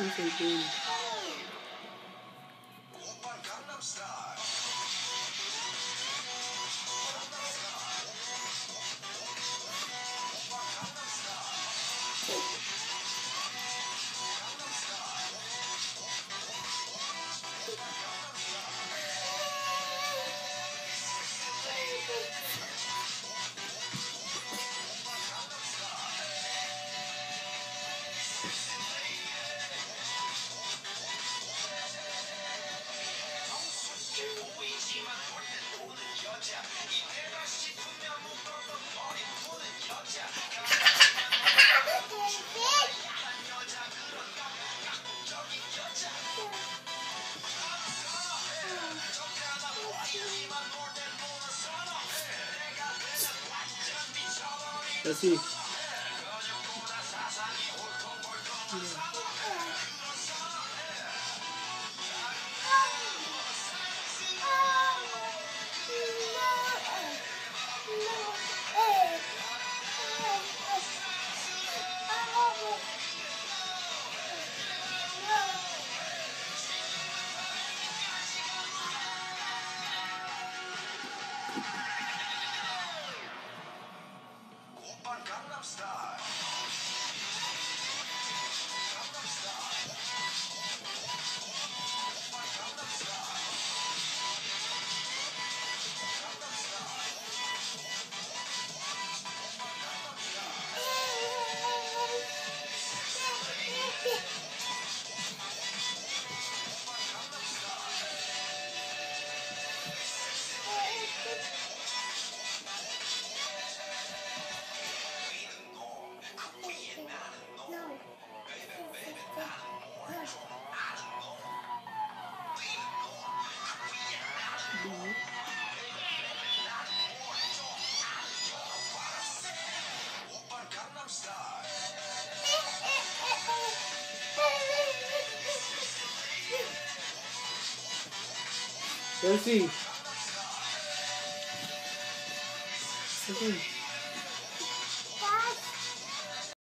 something green. Let's see. Gangnam Style. Let's see. Okay.